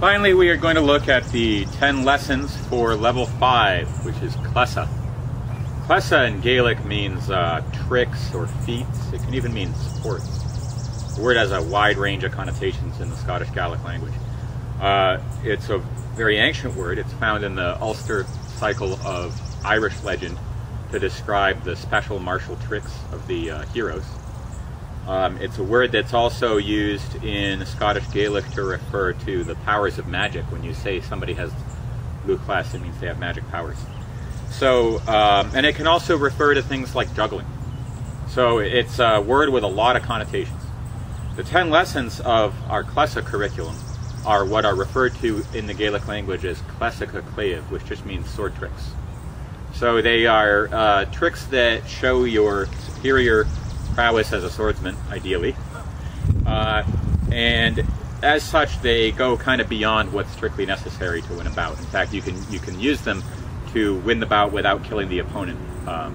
Finally, we are going to look at the 10 lessons for level 5, which is Cleasa. Cleasa in Gaelic means uh, tricks or feats. It can even mean sports. The word has a wide range of connotations in the Scottish Gaelic language. Uh, it's a very ancient word. It's found in the Ulster cycle of Irish legend to describe the special martial tricks of the uh, heroes. Um, it's a word that's also used in Scottish Gaelic to refer to the powers of magic. When you say somebody has Lúthchleas, it means they have magic powers. So, um, and it can also refer to things like juggling. So it's a word with a lot of connotations. The 10 lessons of our Cleasa curriculum are what are referred to in the Gaelic language as Cleasaiche Claidhimh, which just means sword tricks. So they are uh, tricks that show your superior prowess as a swordsman, ideally. Uh, and as such, they go kind of beyond what's strictly necessary to win a bout. In fact, you can you can use them to win the bout without killing the opponent. Um,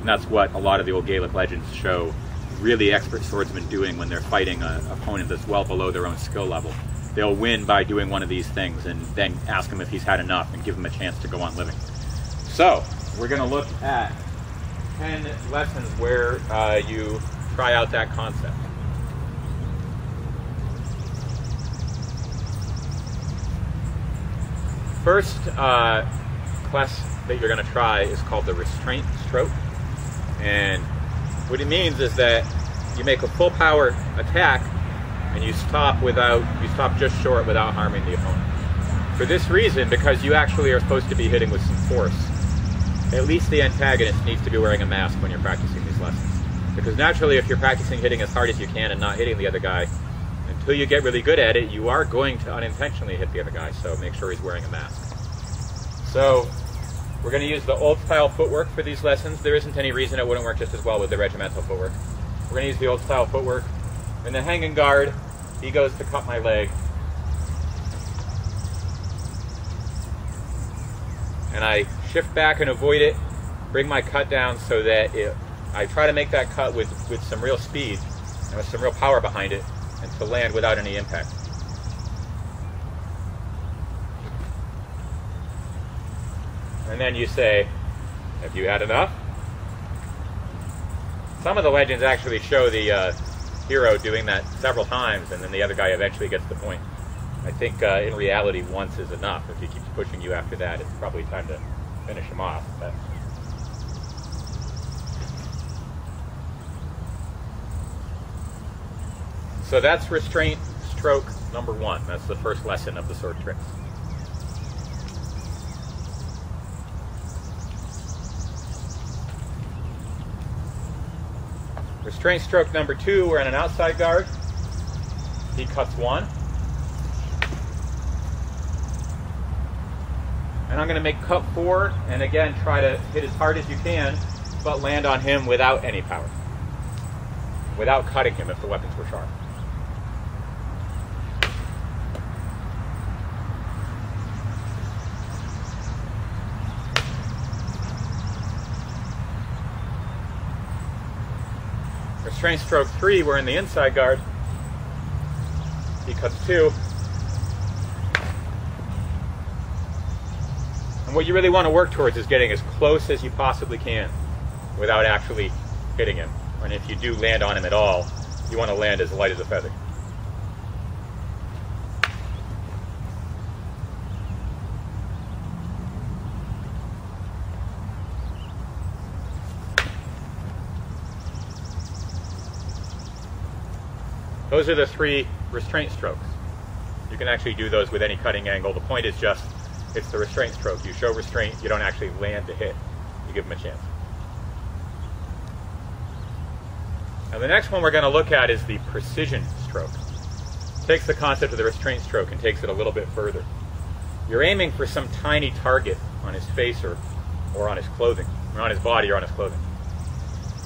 and that's what a lot of the old Gaelic legends show really expert swordsmen doing when they're fighting an opponent that's well below their own skill level. They'll win by doing one of these things and then ask him if he's had enough and give him a chance to go on living. So, we're going to look at 10 lessons where uh, you try out that concept. First uh, class that you're going to try is called the restraint stroke. And what it means is that you make a full power attack and you stop without, you stop just short without harming the opponent. For this reason, because you actually are supposed to be hitting with some force, at least the antagonist needs to be wearing a mask when you're practicing these lessons. Because naturally, if you're practicing hitting as hard as you can and not hitting the other guy, until you get really good at it, you are going to unintentionally hit the other guy, so make sure he's wearing a mask. So, we're going to use the old style footwork for these lessons. There isn't any reason it wouldn't work just as well with the regimental footwork. We're going to use the old style footwork. In the hanging guard, he goes to cut my leg. And I shift back and avoid it, bring my cut down so that it, I try to make that cut with, with some real speed and with some real power behind it and to land without any impact. And then you say, have you had enough? Some of the legends actually show the uh, hero doing that several times and then the other guy eventually gets the point. I think uh, in reality once is enough. If he keeps pushing you after that, it's probably time to finish him off. But. So that's restraint stroke number one. That's the first lesson of the sword tricks. Restraint stroke number two, we're in an outside guard. He cuts one. And I'm going to make cut four, and again, try to hit as hard as you can, but land on him without any power. Without cutting him if the weapons were sharp. Restraint stroke three, we're in the inside guard. He cuts two. And what you really want to work towards is getting as close as you possibly can without actually hitting him. And if you do land on him at all, you want to land as light as a feather. Those are the three restraint strokes. You can actually do those with any cutting angle. The point is just, it's the restraint stroke. You show restraint, you don't actually land the hit. You give them a chance. Now the next one we're going to look at is the precision stroke. It takes the concept of the restraint stroke and takes it a little bit further. You're aiming for some tiny target on his face or, or on his clothing, or on his body or on his clothing.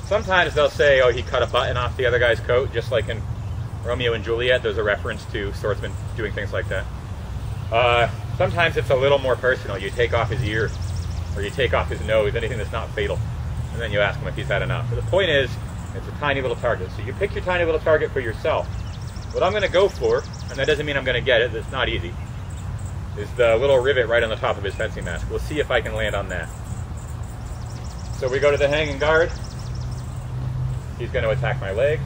Sometimes they'll say, oh, he cut a button off the other guy's coat, just like in Romeo and Juliet, there's a reference to swordsmen doing things like that. Uh, sometimes it's a little more personal. You take off his ear, or you take off his nose, anything that's not fatal, and then you ask him if he's had enough. But the point is, it's a tiny little target. So you pick your tiny little target for yourself. What I'm going to go for, and that doesn't mean I'm going to get it, it's not easy, is the little rivet right on the top of his fencing mask. We'll see if I can land on that. So we go to the hanging guard. He's going to attack my leg.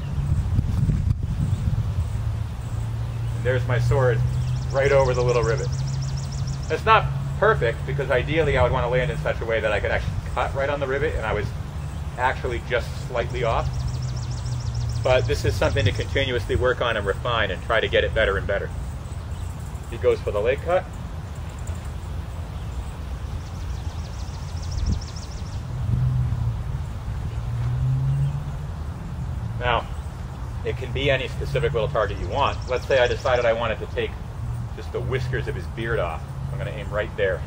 And there's my sword right over the little rivet. It's not perfect because ideally I would want to land in such a way that I could actually cut right on the rivet and I was actually just slightly off. But this is something to continuously work on and refine and try to get it better and better. He goes for the leg cut. Now, it can be any specific little target you want. Let's say I decided I wanted to take just the whiskers of his beard off. I'm going to aim right there.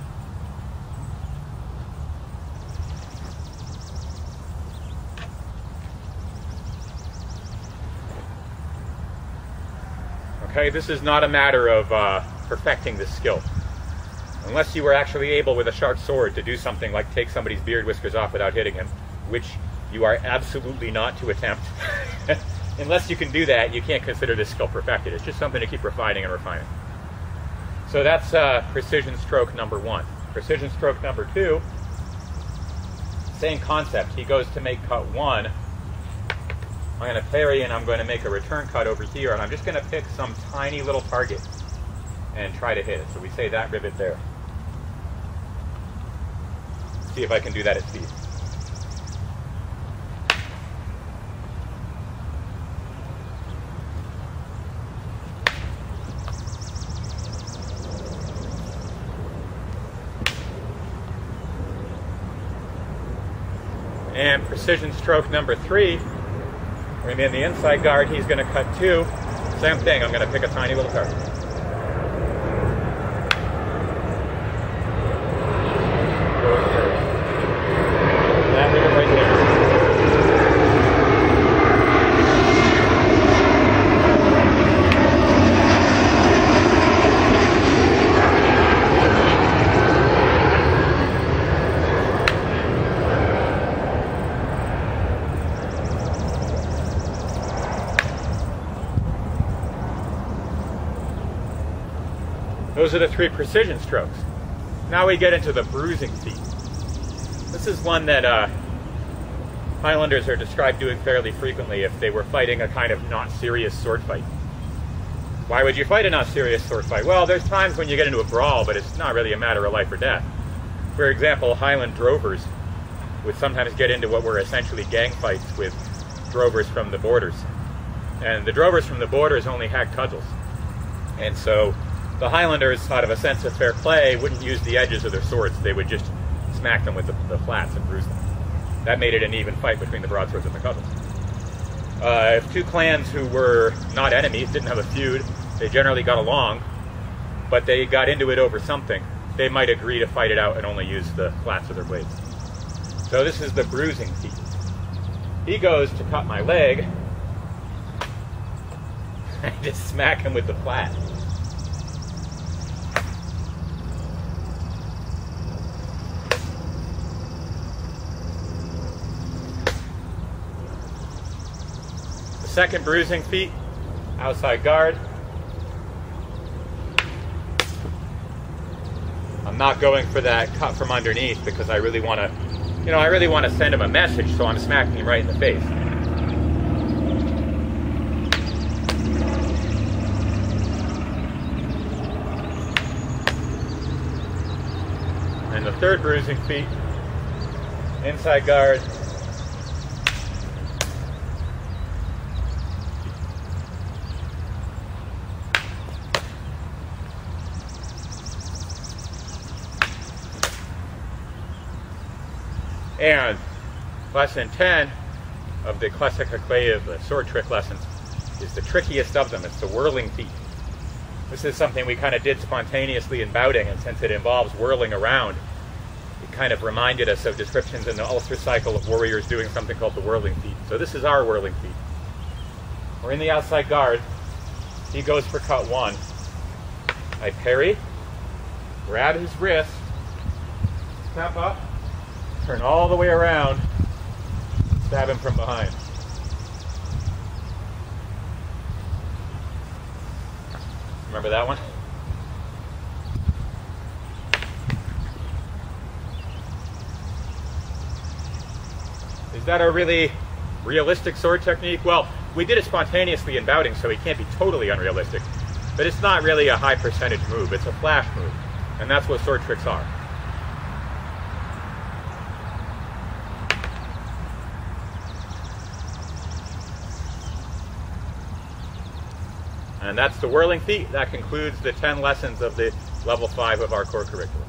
Okay, this is not a matter of uh, perfecting this skill. Unless you were actually able with a sharp sword to do something like take somebody's beard whiskers off without hitting him, which you are absolutely not to attempt. Unless you can do that, you can't consider this skill perfected. It's just something to keep refining and refining. So that's uh, precision stroke number one. Precision stroke number two, same concept. He goes to make cut one. I'm going to parry and I'm going to make a return cut over here, and I'm just going to pick some tiny little target and try to hit it. So we say that rivet there. See if I can do that at speed. And precision stroke number three, we're in the inside guard. He's going to cut two. Same thing, I'm going to pick a tiny little target. That rivet right there. Those are the three precision strokes. Now we get into the bruising feat. This is one that uh, Highlanders are described doing fairly frequently if they were fighting a kind of not serious sword fight. Why would you fight a not serious sword fight? Well, there's times when you get into a brawl, but it's not really a matter of life or death. For example, Highland drovers would sometimes get into what were essentially gang fights with drovers from the borders. And the drovers from the borders only had cudgels. And so the Highlanders, out of a sense of fair play, wouldn't use the edges of their swords. They would just smack them with the, the flats and bruise them. That made it an even fight between the broadswords and the cudgels. Uh, if two clans who were not enemies, didn't have a feud, they generally got along, but they got into it over something, they might agree to fight it out and only use the flats of their blades. So this is the bruising feat. He goes to cut my leg, I just smack him with the flat. Second bruising feat, outside guard. I'm not going for that cut from underneath because I really want to, you know, I really want to send him a message, so I'm smacking him right in the face. And the third bruising feat, inside guard. And lesson 10 of the Cleasaiche Claidhimh uh, sword trick lessons is the trickiest of them. It's the whirling feat. This is something we kind of did spontaneously in bouting, and since it involves whirling around, it kind of reminded us of descriptions in the Ulster cycle of warriors doing something called the whirling feat. So this is our whirling feat. We're in the outside guard. He goes for cut one. I parry, grab his wrist, step up, Turn all the way around, stab him from behind. Remember that one? Is that a really realistic sword technique? Well, we did it spontaneously in bouting, so it can't be totally unrealistic. But it's not really a high percentage move, it's a flash move. And that's what sword tricks are. And that's the whirling feat. That concludes the 10 lessons of the level five of our core curriculum.